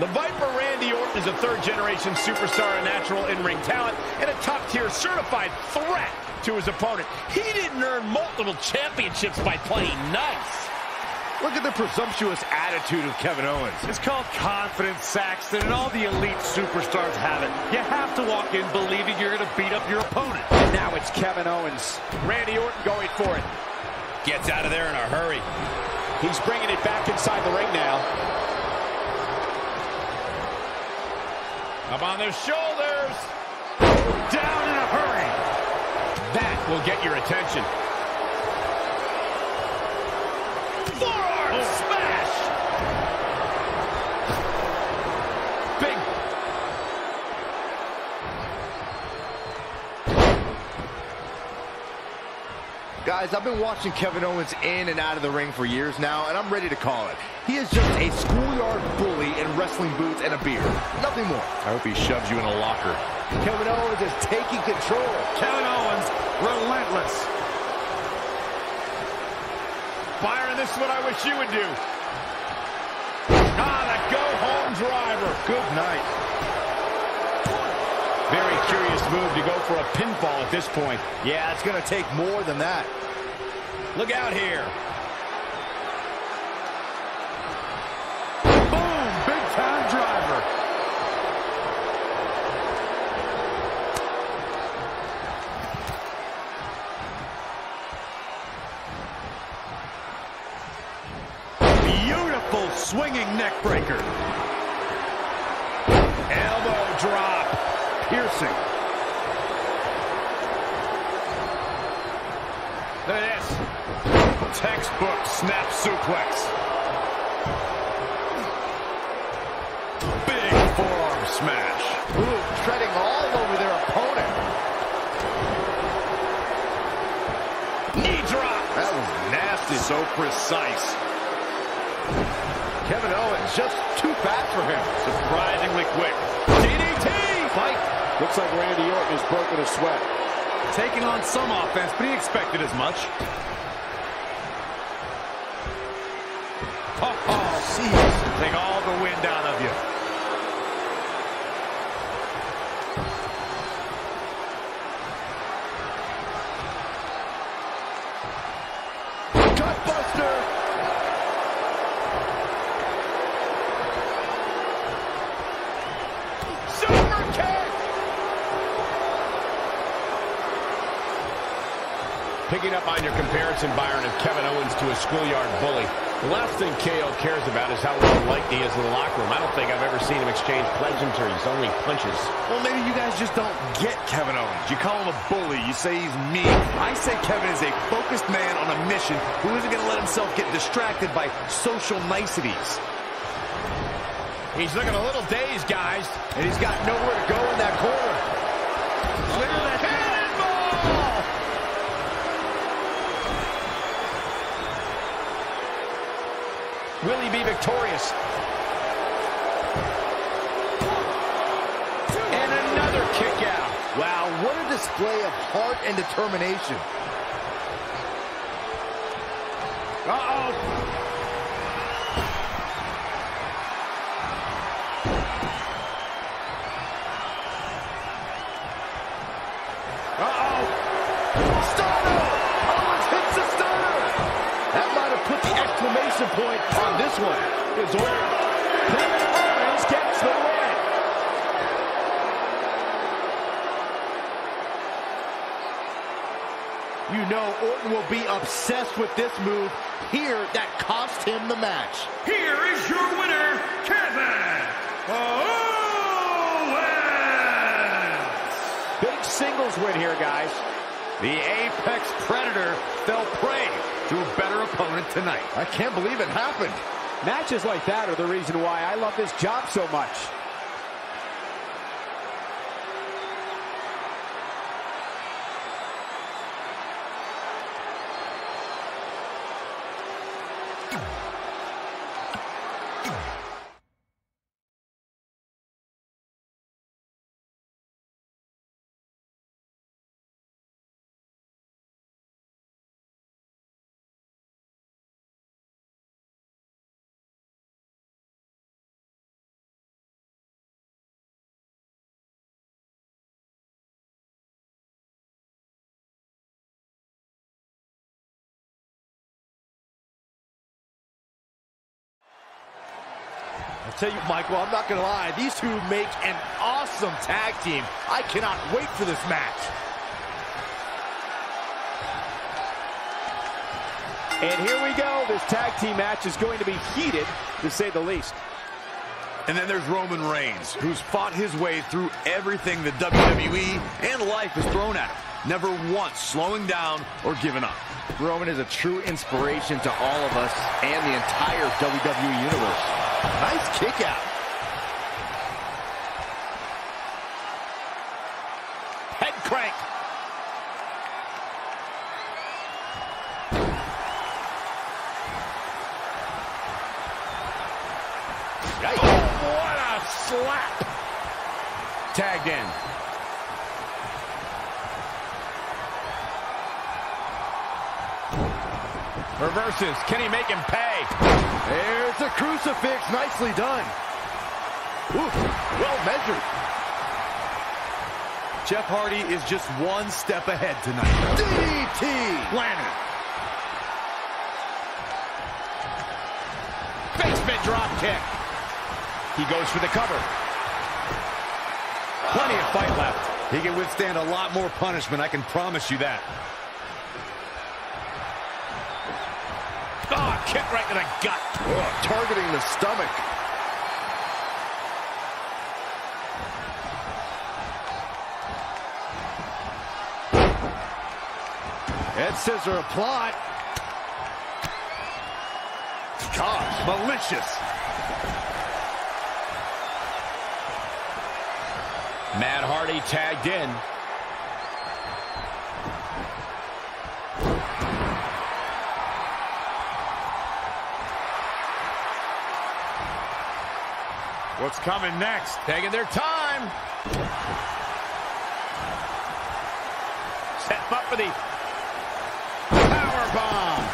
The Viper Randy Orton is a third-generation superstar, a natural in-ring talent, and a top-tier certified threat to his opponent. He didn't earn multiple championships by playing nice. Look at the presumptuous attitude of Kevin Owens. It's called confidence, Saxton, and all the elite superstars have it. You have to walk in believing you're going to beat up your opponent. And now it's Kevin Owens. Randy Orton going for it. Gets out of there in a hurry. He's bringing it back inside the ring now. Up on their shoulders. Down in a hurry. That will get your attention. Forearm oh. smash! Big. Guys, I've been watching Kevin Owens in and out of the ring for years now, and I'm ready to call it. He is just a schoolyard bully in wrestling boots and a beard. Nothing more. I hope he shoves you in a locker. Kevin Owens is taking control. Kevin Owens, relentless. Byron, this is what I wish you would do. Ah, that go-home driver. Good night. Curious move to go for a pinfall at this point. Yeah, it's going to take more than that. Look out here. Boom! Big time driver. Beautiful swinging neck breaker. Elbow drop. Piercing. Look at this. Textbook snap suplex. Big forearm smash. Ooh, treading all over their opponent. Knee drop. That was nasty. So precise. Kevin Owens just too fast for him. Surprisingly quick. DDT. Fight. Looks like Randy Orton has broken a sweat. Taking on some offense, but he expected as much. Oh, oh, jeez. Take all the wind out of you. Picking up on your comparison, Byron, of Kevin Owens to a schoolyard bully. The last thing KO cares about is how well liked he is in the locker room. I don't think I've ever seen him exchange pleasantries, only punches. Well, maybe you guys just don't get Kevin Owens. You call him a bully. You say he's mean. I say Kevin is a focused man on a mission who isn't going to let himself get distracted by social niceties. He's looking a little dazed, guys. And he's got nowhere to go in that corner. Will he be victorious? And another kick out. Wow, what a display of heart and determination. Obsessed with this move here that cost him the match. Here is your winner, Kevin Owens! Big singles win here, guys. The Apex Predator fell prey to a better opponent tonight. I can't believe it happened. Matches like that are the reason why I love this job so much. I tell you, Michael, I'm not going to lie. These two make an awesome tag team. I cannot wait for this match. And here we go. This tag team match is going to be heated, to say the least. And then there's Roman Reigns, who's fought his way through everything the WWE and life has thrown at him, never once slowing down or giving up. Roman is a true inspiration to all of us and the entire WWE Universe. Nice kick out. Head crank. Oh, what a slap. Tagged in. Reverses. Can he make him pay? There's the crucifix. Nicely done. Well measured. Jeff Hardy is just one step ahead tonight. DDT. Landed. Basement drop kick. He goes for the cover. Plenty of fight left. He can withstand a lot more punishment, I can promise you that. Kick right to the gut. Oh, targeting the stomach. Head scissor applied. Gosh, malicious. Matt Hardy tagged in. What's coming next? Taking their time. Set up for the power bomb.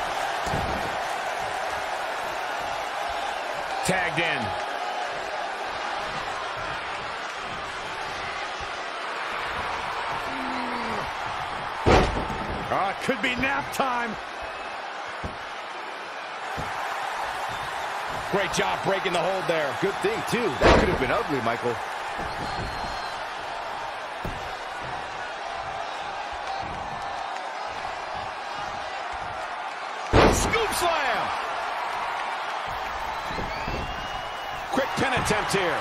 Tagged in. Ah, it could be nap time. Great job breaking the hold there. Good thing, too. That could have been ugly, Michael. Scoop slam. Quick pin attempt here.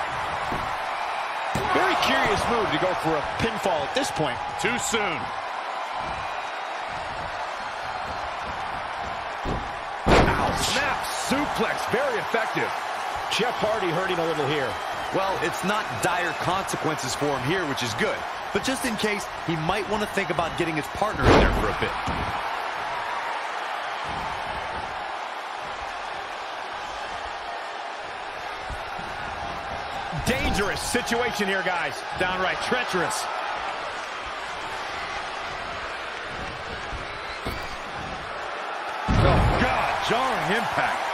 Very curious move to go for a pinfall at this point. Too soon. Ow, snap suplex. Very effective. Jeff Hardy hurting a little here. Well, it's not dire consequences for him here, which is good. But just in case, he might want to think about getting his partner in there for a bit. Dangerous situation here, guys. Downright treacherous. Oh, God, jarring impact.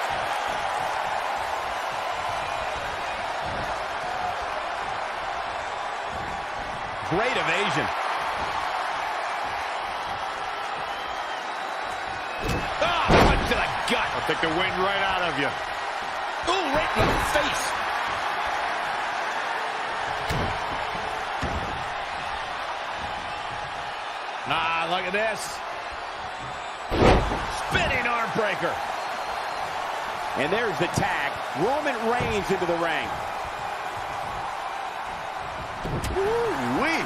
Great evasion. Ah, punch to the gut. I'll take the wind right out of you. Ooh, right in the face. Ah, look at this. Spinning arm breaker. And there's the tag. Roman Reigns into the ring. Woo-wee.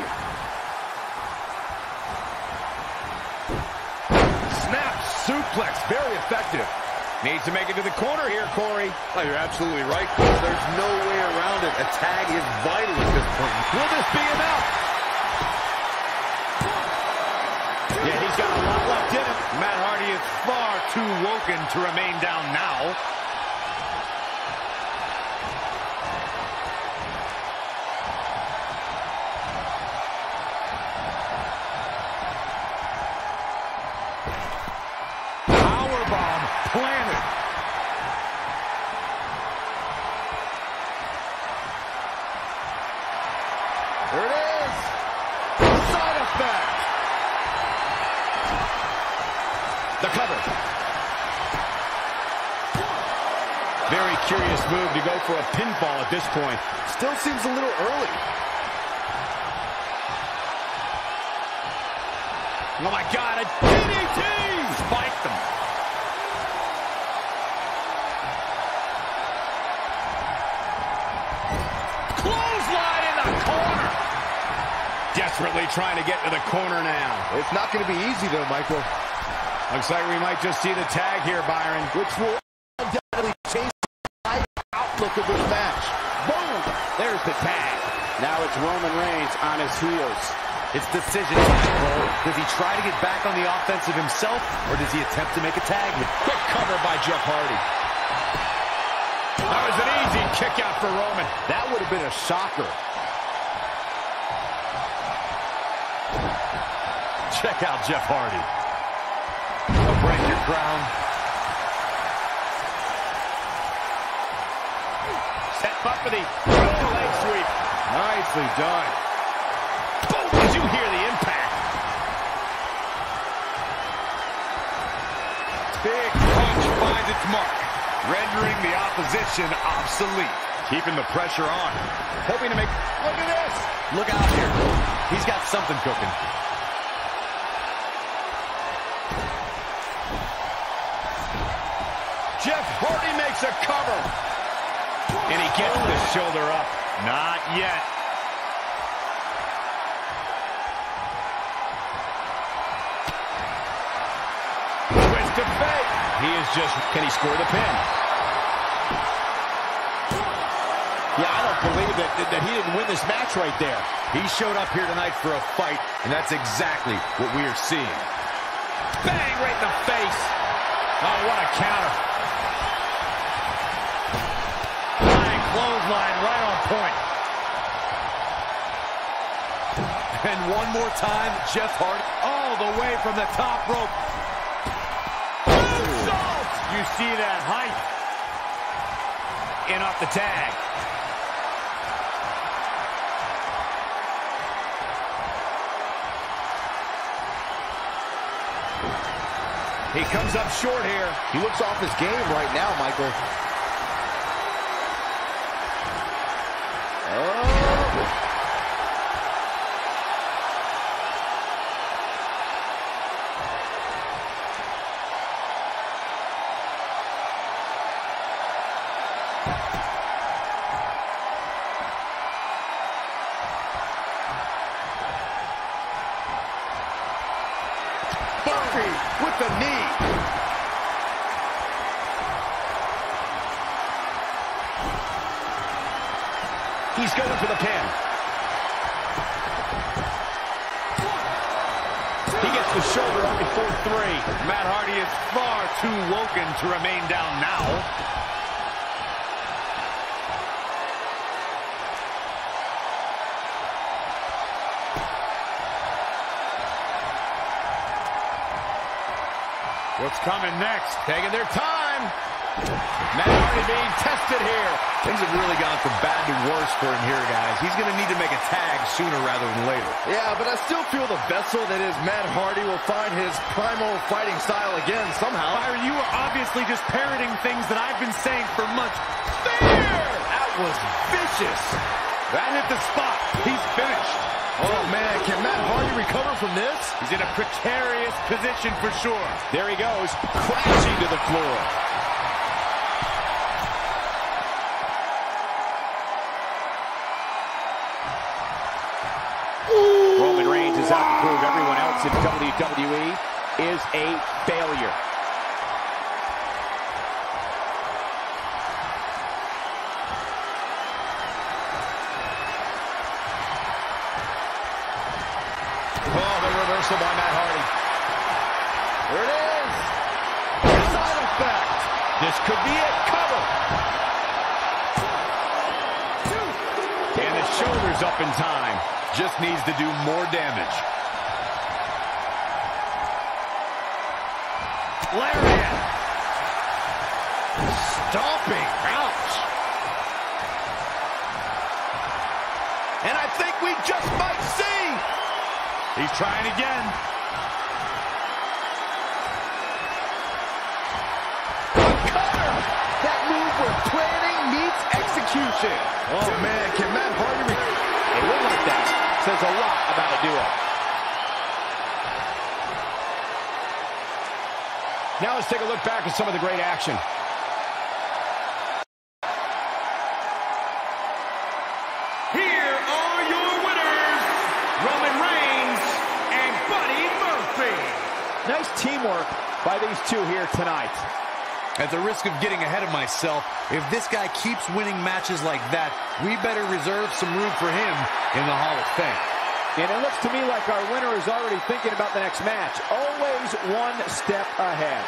Snap suplex. Very effective. Needs to make it to the corner here, Corey. Oh, you're absolutely right, Cole. There's no way around it. A tag is vital at this point. Will this be enough? Yeah, he's got a lot left in him. Matt Hardy is far too woken to remain down now. There it is. Side effect. The cover. Very curious move to go for a pinfall at this point. Still seems a little early. Oh, my God, Desperately trying to get to the corner now. It's not going to be easy, though, Michael. Looks like we might just see the tag here, Byron. Which will undoubtedly change the outlook of this match. Boom! There's the tag. Now it's Roman Reigns on his heels. It's decision time, Does he try to get back on the offensive himself, or does he attempt to make a tag? Quick cover by Jeff Hardy. That was an easy kick out for Roman. That would have been a shocker. Check out Jeff Hardy. A break your crown. Set up for the leg sweep. Nicely done. Boom! Did you hear the impact? Big punch finds its mark, rendering the opposition obsolete. Keeping the pressure on. Hoping to make... Look at this! Look out here. He's got something cooking. And he gets the shoulder up. Not yet. Twist of fate. He is just... Can he score the pin? Yeah, I don't believe that, that, that he didn't win this match right there. He showed up here tonight for a fight, and that's exactly what we are seeing. Bang right in the face. Oh, what a counter. Clothesline right on point. And one more time, Jeff Hardy all the way from the top rope. Moonsault! You see that height. In off the tag. He comes up short here. He looks off his game right now, Michael. Murphy with the knee. He's going for the pin. He gets the shoulder up before three. Matt Hardy is far too woken to remain down now. What's coming next? Taking their time. Matt Hardy being tested here. Things have really gone from bad to worse for him here, guys. He's going to need to make a tag sooner rather than later. Yeah, but I still feel the vessel that is Matt Hardy will find his primal fighting style again somehow. Byron, you are obviously just parroting things that I've been saying for months. Spear! That was vicious. That hit the spot. He's finished. Oh, man, can Matt Hardy recover from this? He's in a precarious position for sure. There he goes, crashing to the floor. Roman Reigns is out to prove everyone else in WWE is a failure. This could be it. Cover. And the shoulder's up in time. Just needs to do more damage. Lariat. Stomping. Ouch. And I think we just might see. He's trying again. That move where planning meets execution. Oh, man, can Matt Hardy... A win like that says a lot about a duo. Now let's take a look back at some of the great action. Here are your winners, Roman Reigns and Buddy Murphy. Nice teamwork by these two here tonight. At the risk of getting ahead of myself, if this guy keeps winning matches like that, we better reserve some room for him in the Hall of Fame. And it looks to me like our winner is already thinking about the next match. Always one step ahead.